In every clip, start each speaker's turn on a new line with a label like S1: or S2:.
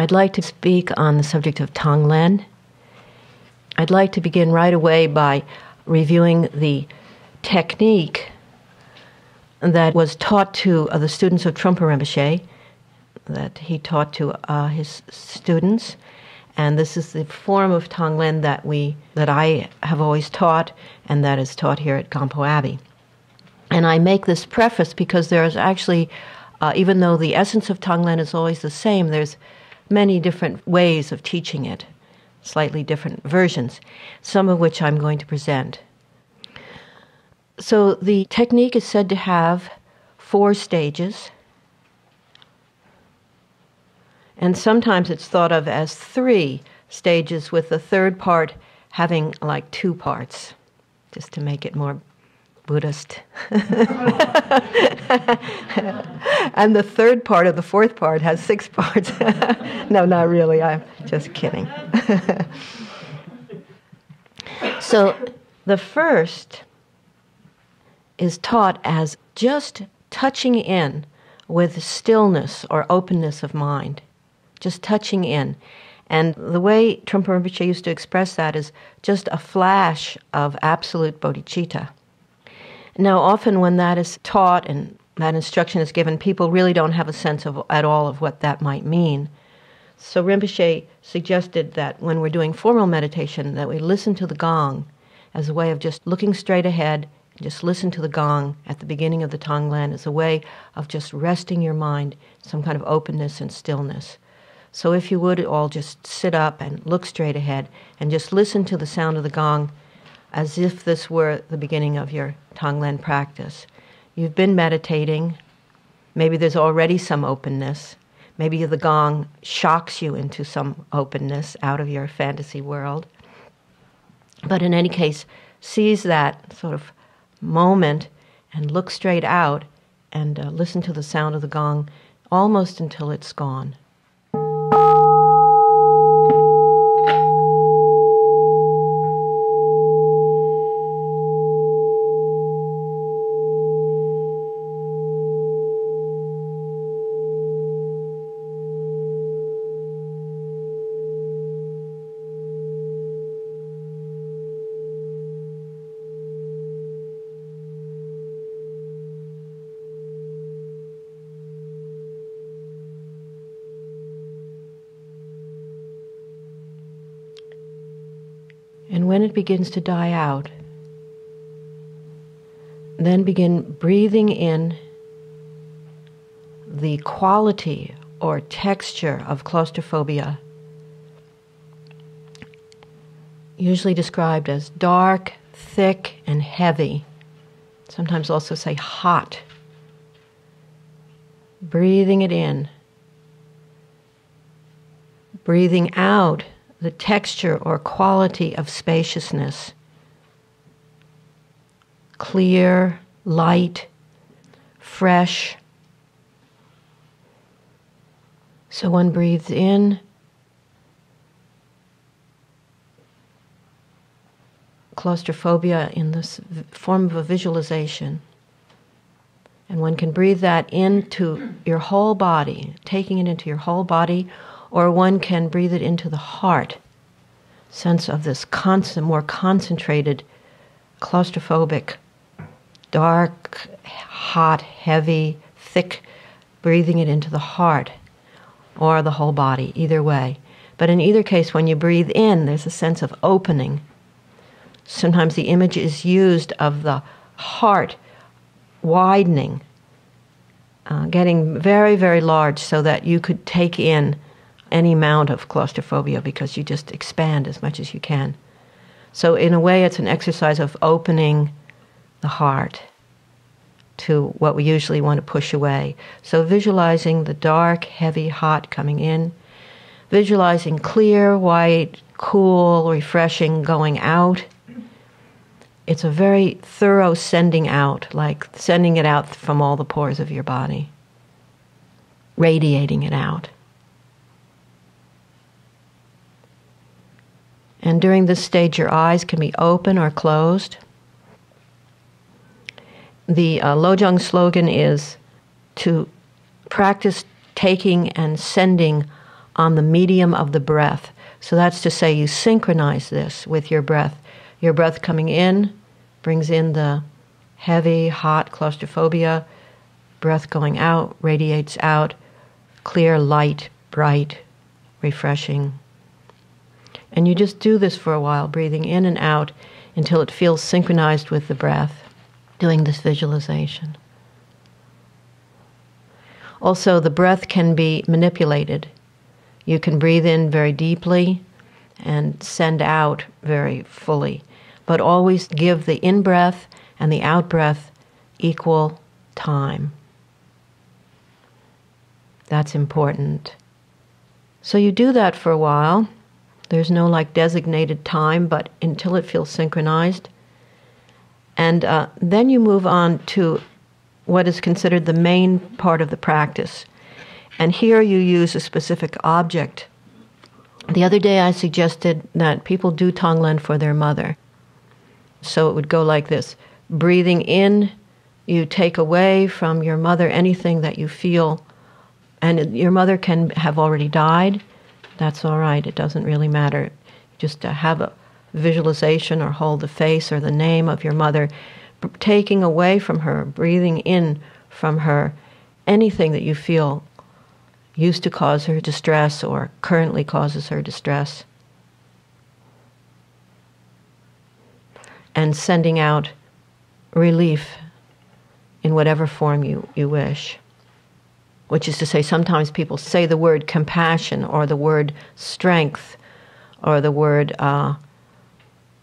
S1: I'd like to speak on the subject of Tonglen. I'd like to begin right away by reviewing the technique that was taught to uh, the students of Trungpa Rinpoche, that he taught to uh, his students. And this is the form of Tonglen that we that I have always taught, and that is taught here at Gampo Abbey. And I make this preface because there is actually, uh, even though the essence of Tonglen is always the same, there's many different ways of teaching it, slightly different versions, some of which I'm going to present. So the technique is said to have four stages. And sometimes it's thought of as three stages, with the third part having like two parts, just to make it more Buddhist. and the third part of the fourth part has six parts. no, not really. I'm just kidding. so the first is taught as just touching in with stillness or openness of mind, just touching in. And the way Trungpa Rinpoche used to express that is just a flash of absolute bodhicitta. Now, often when that is taught and that instruction is given, people really don't have a sense of at all of what that might mean. So Rinpoche suggested that when we're doing formal meditation, that we listen to the gong as a way of just looking straight ahead, just listen to the gong at the beginning of the Tonglen as a way of just resting your mind, some kind of openness and stillness. So if you would all just sit up and look straight ahead and just listen to the sound of the gong as if this were the beginning of your Tonglen practice. You've been meditating. Maybe there's already some openness. Maybe the gong shocks you into some openness out of your fantasy world. But in any case, seize that sort of moment and look straight out and uh, listen to the sound of the gong almost until it's gone. When it begins to die out, then begin breathing in the quality or texture of claustrophobia, usually described as dark, thick, and heavy. Sometimes also say hot. Breathing it in. Breathing out the texture or quality of spaciousness. Clear, light, fresh. So one breathes in. Claustrophobia in this form of a visualization. And one can breathe that into your whole body, taking it into your whole body or one can breathe it into the heart, sense of this constant, more concentrated, claustrophobic, dark, hot, heavy, thick, breathing it into the heart or the whole body, either way. But in either case, when you breathe in, there's a sense of opening. Sometimes the image is used of the heart widening, uh, getting very, very large so that you could take in any amount of claustrophobia because you just expand as much as you can. So, in a way, it's an exercise of opening the heart to what we usually want to push away. So, visualizing the dark, heavy, hot coming in, visualizing clear, white, cool, refreshing going out. It's a very thorough sending out, like sending it out from all the pores of your body, radiating it out. And during this stage, your eyes can be open or closed. The uh, Lojong slogan is to practice taking and sending on the medium of the breath. So that's to say, you synchronize this with your breath. Your breath coming in brings in the heavy, hot claustrophobia. Breath going out radiates out, clear, light, bright, refreshing. And you just do this for a while, breathing in and out until it feels synchronized with the breath, doing this visualization. Also, the breath can be manipulated. You can breathe in very deeply and send out very fully, but always give the in breath and the out breath equal time. That's important. So you do that for a while. There's no like designated time, but until it feels synchronized. And uh, then you move on to what is considered the main part of the practice. And here you use a specific object. The other day I suggested that people do Tonglen for their mother. So it would go like this breathing in, you take away from your mother anything that you feel, and your mother can have already died. That's all right, it doesn't really matter. Just to have a visualization or hold the face or the name of your mother, taking away from her, breathing in from her anything that you feel used to cause her distress or currently causes her distress. And sending out relief in whatever form you, you wish. Which is to say, sometimes people say the word compassion or the word strength or the word uh,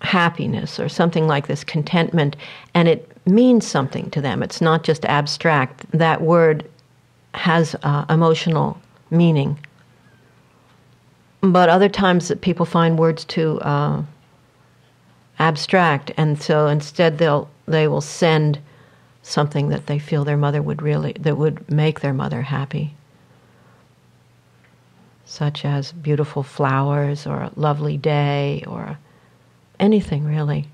S1: happiness or something like this, contentment, and it means something to them. It's not just abstract. That word has uh, emotional meaning. But other times people find words too uh, abstract, and so instead they'll they will send something that they feel their mother would really that would make their mother happy. Such as beautiful flowers or a lovely day or anything really.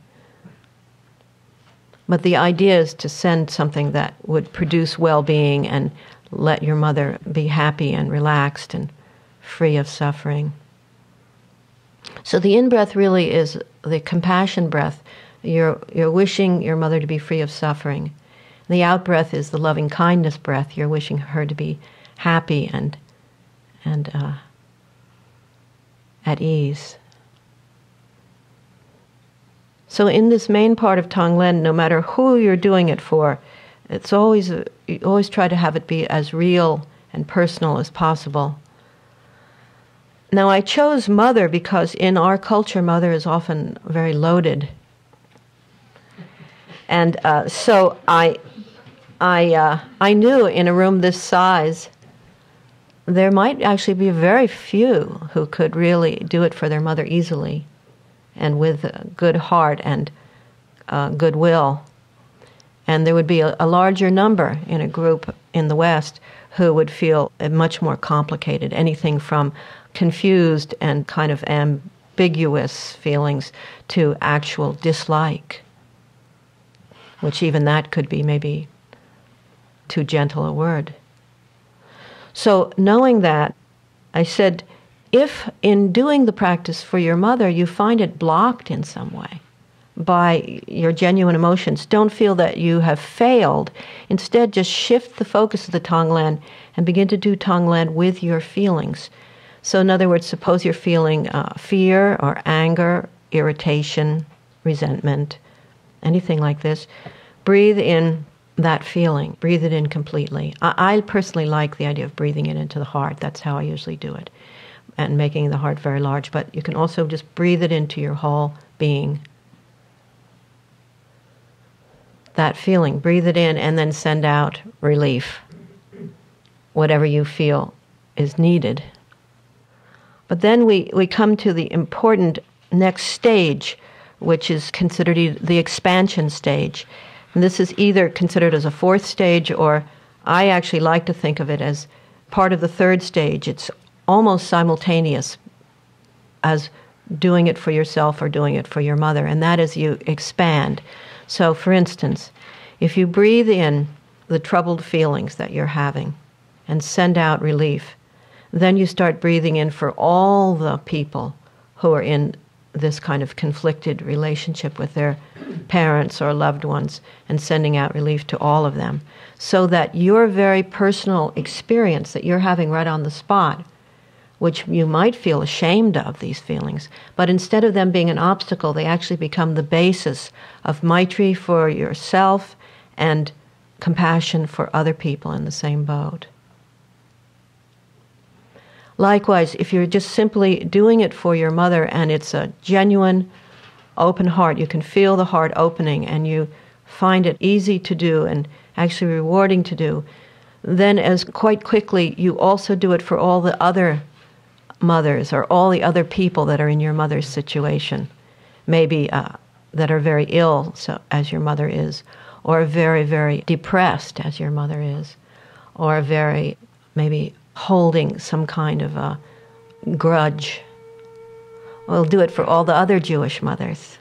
S1: But the idea is to send something that would produce well-being and let your mother be happy and relaxed and free of suffering. So the in-breath really is the compassion breath. You're, you're wishing your mother to be free of suffering. The out breath is the loving kindness breath. You're wishing her to be happy and, and uh, at ease. So, in this main part of Tonglen, no matter who you're doing it for, it's always you always try to have it be as real and personal as possible. Now, I chose mother because in our culture, mother is often very loaded and uh, so I, I, uh, I knew in a room this size, there might actually be very few who could really do it for their mother easily and with a good heart and uh, goodwill. And there would be a, a, larger number in a group in the West who would feel much more complicated, anything from confused and kind of ambiguous feelings to actual dislike which even that could be maybe too gentle a word. So, knowing that, I said, if in doing the practice for your mother you find it blocked in some way by your genuine emotions, don't feel that you have failed. Instead, just shift the focus of the Tonglen and begin to do Tonglen with your feelings. So, in other words, suppose you're feeling uh, fear or anger, irritation, resentment anything like this, breathe in that feeling. Breathe it in completely. I, I, personally like the idea of breathing it into the heart. That's how I usually do it, and making the heart very large. But you can also just breathe it into your whole being. That feeling, breathe it in, and then send out relief. Whatever you feel is needed. But then we, we come to the important next stage which is considered the expansion stage. And this is either considered as a fourth stage, or I actually like to think of it as part of the third stage. It's almost simultaneous as doing it for yourself or doing it for your mother, and that is you expand. So, for instance, if you breathe in the troubled feelings that you're having and send out relief, then you start breathing in for all the people who are in this kind of conflicted relationship with their parents or loved ones and sending out relief to all of them. So that your very personal experience that you're having right on the spot, which you might feel ashamed of these feelings, but instead of them being an obstacle, they actually become the basis of Maitri for yourself and compassion for other people in the same boat. Likewise, if you're just simply doing it for your mother and it's a genuine, open heart, you can feel the heart opening and you find it easy to do and actually rewarding to do, then as quite quickly you also do it for all the other mothers or all the other people that are in your mother's situation, maybe uh, that are very ill, so as your mother is, or very, very depressed, as your mother is, or very maybe holding some kind of a grudge. We'll do it for all the other Jewish mothers.